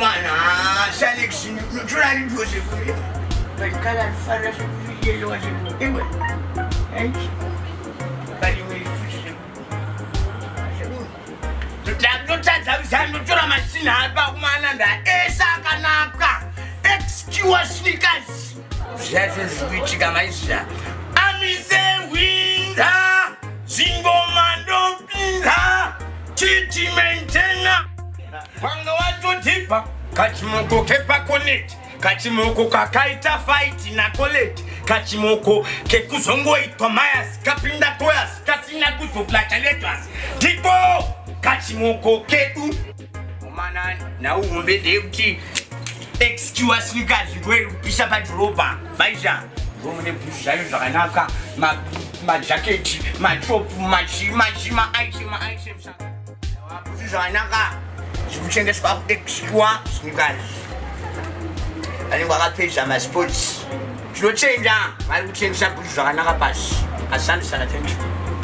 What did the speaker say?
mana salexini nocurali pose kuri bakala fara sufiyelo wase ingwe eh bali we fuse la nota za zani nocura masina hapa kumana nda esa kanaka excuse sneakers jese zvichiga maisha amise winda zingoma ndopinda chichimentena kepa kachimoko kepa koneti kachimoko kakaita faiti nakoleti kachimoko kekuzongoitwa mayasi kapinda toyasi kasina kuzoplachaletwasi ndipo kachimoko kedu omana nauhombe ndeyekuti exqasinikazi ndoerikupisa padhorobha maiza ndomune bhuzi zvayo zvakanaka majaketi matopu machi machi maaishe maaishe vabuzi zvakanaka kutengeswa kutekiswa zvinukani vanenge vakapedza masports tinochenja vari kutengesa kuti zvakanaka pasi asisanisana thenkyo